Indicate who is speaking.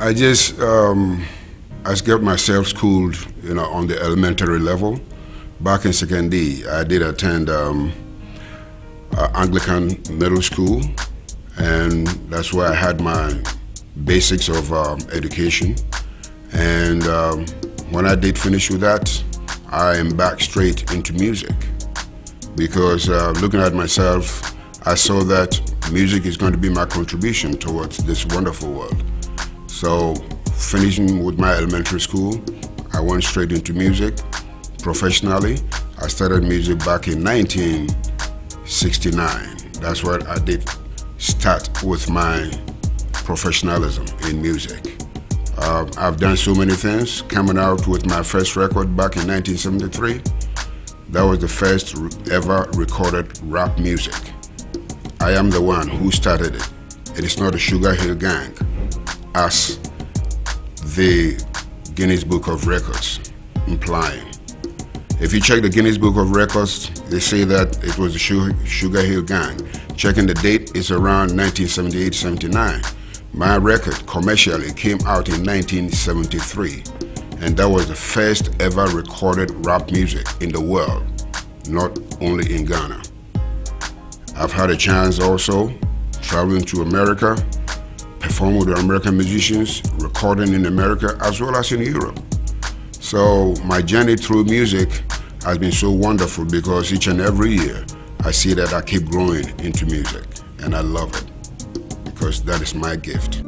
Speaker 1: I just um, I got myself schooled, you know, on the elementary level. Back in Sekondi, I did attend um, uh, Anglican Middle School, and that's where I had my basics of um, education. And um, when I did finish with that, I am back straight into music because uh, looking at myself, I saw that music is going to be my contribution towards this wonderful world. So finishing with my elementary school, I went straight into music professionally. I started music back in 1969. That's where I did start with my professionalism in music. Uh, I've done so many things, coming out with my first record back in 1973. That was the first ever recorded rap music. I am the one who started it. It is not a Sugar Hill Gang as the Guinness Book of Records implying. If you check the Guinness Book of Records, they say that it was the Sugar Hill Gang. Checking the date, it's around 1978-79. My record commercially came out in 1973, and that was the first ever recorded rap music in the world, not only in Ghana. I've had a chance also traveling to America perform with American musicians, recording in America as well as in Europe. So my journey through music has been so wonderful because each and every year I see that I keep growing into music and I love it because that is my gift.